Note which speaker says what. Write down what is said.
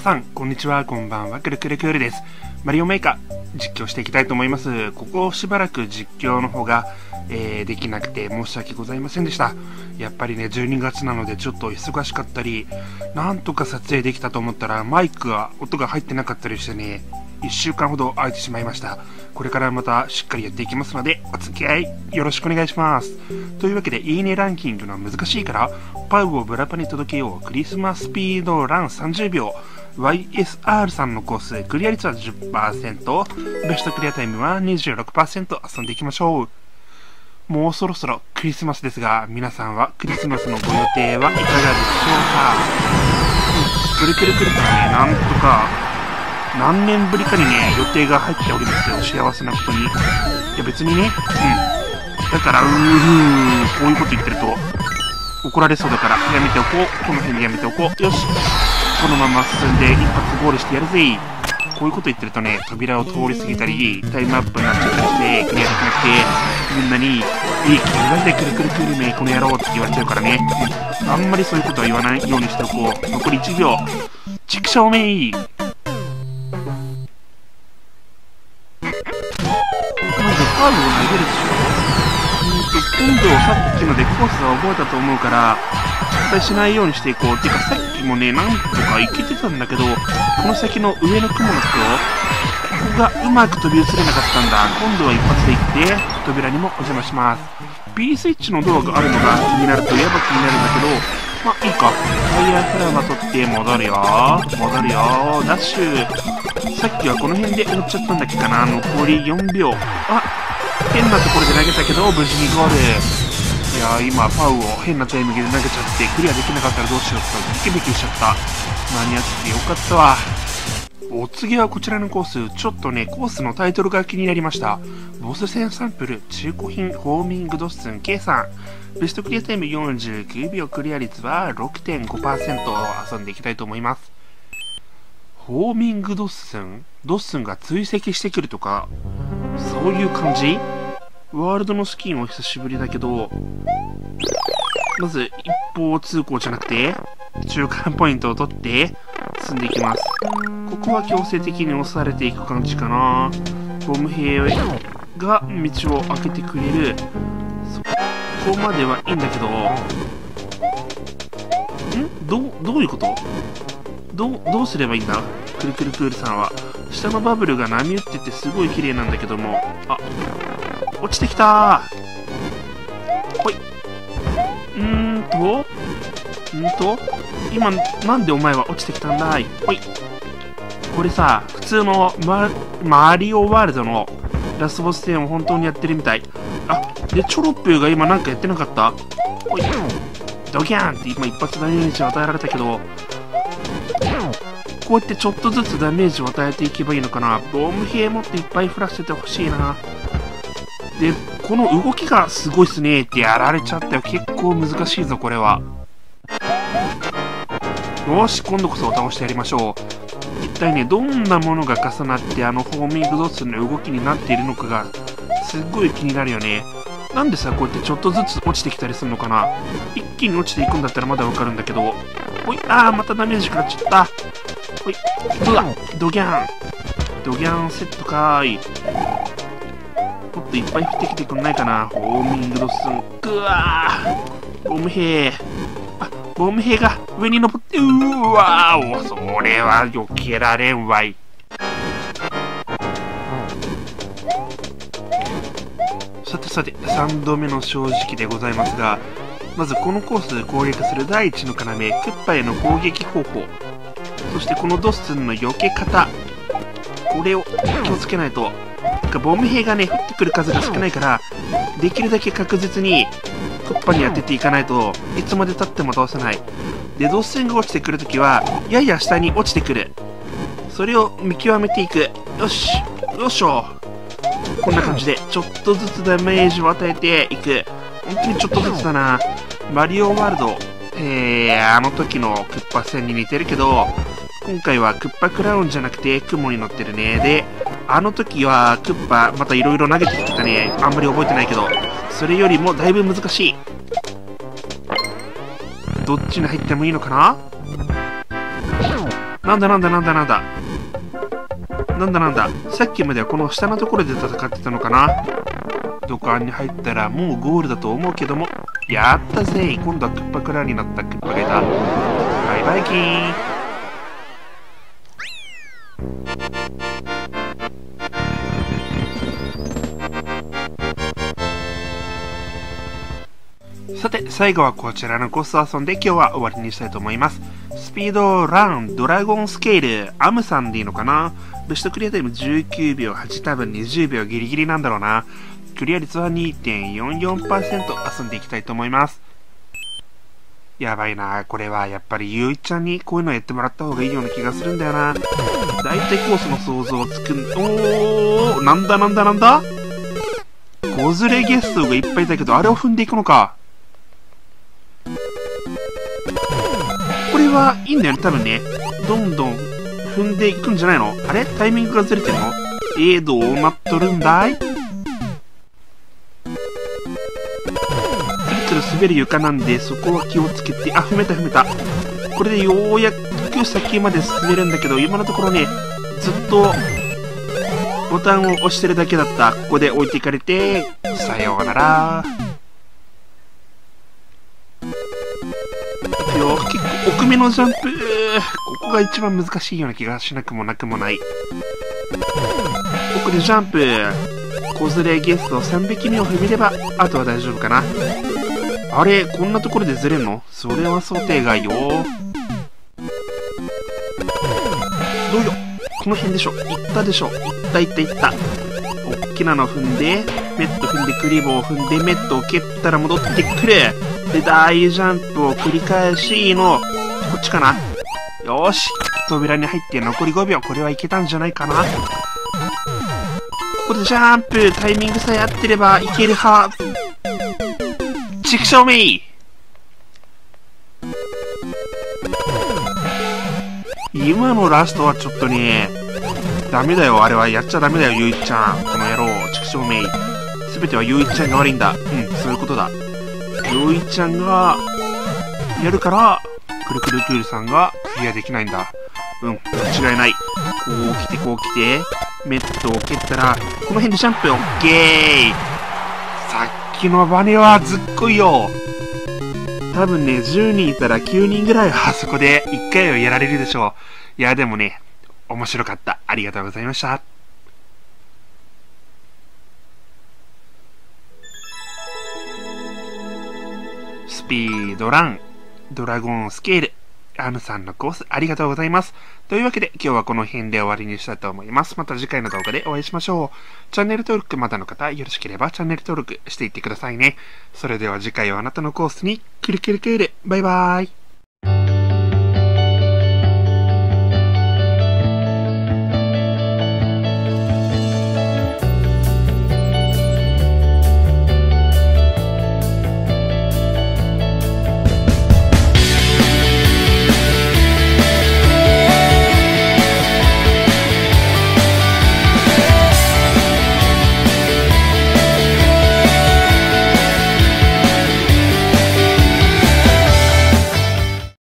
Speaker 1: 皆さん、こんにちは、こんばんは、くるくるくるです。マリオメーカー、実況していきたいと思います。ここしばらく実況の方が、えー、できなくて申し訳ございませんでした。やっぱりね、12月なのでちょっと忙しかったり、なんとか撮影できたと思ったら、マイクが、音が入ってなかったりしてね、1週間ほど空いてしまいました。これからまたしっかりやっていきますので、お付き合いよろしくお願いします。というわけで、いいねランキングの難しいから、パウをブラパに届けよう、クリスマススピードラン30秒、YSR さんのコース、クリア率は10%、ベストクリアタイムは26%遊んでいきましょう。もうそろそろクリスマスですが、皆さんはクリスマスのご予定はいかがでしょうか、うん、くるくるくるからね、なんとか何年ぶりかにね、予定が入っておりますよ、幸せなことに。いや別にね、うん。だから、うーん、こういうこと言ってると、怒られそうだから、やめておこう。この辺でやめておこう。よし。このまま進んで一発ゴールしてやるぜ。こういうこと言ってるとね、扉を通り過ぎたり、タイムアップになっちゃったりして、クリアできなくて、みんなに、いい気がでくるくるくるめ、この野郎って言われちゃうからね。あんまりそういうことは言わないようにしておこう。残り1秒。畜生めいカーブを投げるでしょ、今度さっきのでコースは覚えたと思うから、失敗しないようにしていこう。てかさっきもね、なんとかいけてたんだけど、この先の上の雲の人、ここがうまく飛び移れなかったんだ。今度は一発で行って、扉にもお邪魔します。B スイッチのドアがあるのが気になるといえば気になるんだけど、まあいいか。ファイヤーフラワー取って戻るよ。戻るよ。ダッシュ。さっきはこの辺で乗っちゃったんだっけかな。残り4秒。あ、変なところで投げたけど、無事にゴール。いやー、今、パウを変なタイミングで投げちゃって、クリアできなかったらどうしようってビキビキしちゃった。間に合ってよかったわ。お次はこちらのコース、ちょっとね、コースのタイトルが気になりました。ボス戦サンプル、中古品、ホーミングドッスン、K さん。ベストクリアタイム49秒、クリア率は6.5%遊んでいきたいと思います。ホーミングドッスンドッスンが追跡してくるとか、そういう感じ？ワールドのスキンは久しぶりだけど、まず一方通行じゃなくて、中間ポイントを取って進んでいきます。ここは強制的に押されていく感じかな。ボム兵が道を開けてくれる。そこまではいいんだけど、ん？どう、どういうこと？ど、どうすればいいんだ？くるくるクールさんは。下のバブルが波打っててすごい綺麗なんだけども、あ、落ちてきたほい。うーんと、んと、今、なんでお前は落ちてきたんだいほい。これさ、普通のママリオワールドのラスボス戦を本当にやってるみたい。あ、で、チョロップーが今なんかやってなかったほい。ドキャンって今一発ダメージを与えられたけど、こうやってちょっとずつダメージを与えていけばいいのかな。ボム兵もっていっぱい降らせてほしいな。で、この動きがすごいっすねってやられちゃったよ。結構難しいぞ、これは。よし、今度こそ倒してやりましょう。一体ね、どんなものが重なってあのホーミングドッスの動きになっているのかが、すっごい気になるよね。なんでさ、こうやってちょっとずつ落ちてきたりするのかな一気に落ちていくんだったらまだわかるんだけど。ほい、あー、またダメージ食らっちゃった。ほい、うわ、ドギャン。ドギャンセットかーい。もっといっぱい降ってきてくんないかな。ホーミングドスン。ぐわー。ボム兵。あ、ボム兵が上に登って、うーわー。それは避けられんわい。さてさて、3度目の正直でございますが、まずこのコースで攻略する第一の要、クッパへの攻撃方法。そしてこのドッスンの避け方。これを気をつけないと。かボム兵がね、降ってくる数が少ないから、できるだけ確実に突破に当てていかないといつまでたっても倒せない。で、ドッスンが落ちてくるときは、やや下に落ちてくる。それを見極めていく。よし。よいしょ。こんな感じで、ちょっとずつダメージを与えていく。本当にちょっとずつだな。マリオワールド、えー、あの時のクッパ戦に似てるけど、今回はクッパクラウンじゃなくて雲に乗ってるね。で、あの時はクッパまた色々投げてきてたね。あんまり覚えてないけど、それよりもだいぶ難しい。どっちに入ってもいいのかな？なんだなんだなんだなんだ。なんだなんだ。さっきまではこの下のところで戦ってたのかな？土管に入ったらもうゴールだと思うけども。やったぜ今度はクッパクラーになったクッパがいた。バイバイキーン。さて、最後はこちらのコースを遊んで今日は終わりにしたいと思います。スピードラン、ドラゴンスケール、アムさんでいいのかな？ベストクリアタイム19秒8、多分20秒ギリギリなんだろうな。クリア率は2.44%遊んでいきたいと思います。やばいなこれはやっぱりゆいちゃんにこういうのやってもらった方がいいような気がするんだよな。だいたいコースの想像つくん、おー、なんだなんだなんだ？子連れゲストがいっぱいいたけど、あれを踏んでいくのか。はいいんだよね、多分ね。どんどん踏んでいくんじゃないの？あれ？タイミングがずれてるの？えー、どうなっとるんだい？つるつる滑る床なんで、そこは気をつけて、あ、踏めた踏めた。これでようやく先まで進めるんだけど、今のところね、ずっと、ボタンを押してるだけだった。ここで置いていかれて、さようなら。よ。結構奥めのジャンプ。ここが一番難しいような気がしなくもなくもない。奥でジャンプ。子連れゲスト3匹目を踏めれば、あとは大丈夫かな。あれこんなところでずれんのそれは想定外よ。どうよこの辺でしょ行ったでしょ行った行った行った。おっきなの踏んで、メット踏んでクリボー踏んで、メットを蹴ったら戻ってくる。で、大ジャンプを繰り返しの、こっちかな。よし。扉に入って残り5秒。これはいけたんじゃないかな。ここでジャンプ、タイミングさえ合ってればいけるは。チクショーメイ今のラストはちょっとね、ダメだよ。あれはやっちゃダメだよ、ゆいちゃん。この野郎、畜生メイ。すべてはゆいちゃんが悪いんだ。うん、そういうことだ。よいちゃんが、やるから、くるくるクールさんがクリアできないんだ。うん、間違いない。こう来て、こう来て、メットを蹴ったら、この辺でジャンプ、オッケーさっきのバネはずっこいよ多分ね、10人いたら9人ぐらいはあそこで1回はやられるでしょう。いや、でもね、面白かった。ありがとうございました。スピードラン、ドラゴンスケール、アムさんのコースありがとうございます。というわけで今日はこの辺で終わりにしたいと思います。また次回の動画でお会いしましょう。チャンネル登録まだの方よろしければチャンネル登録していってくださいね。それでは次回はあなたのコースにキルキルクール。バイバーイ。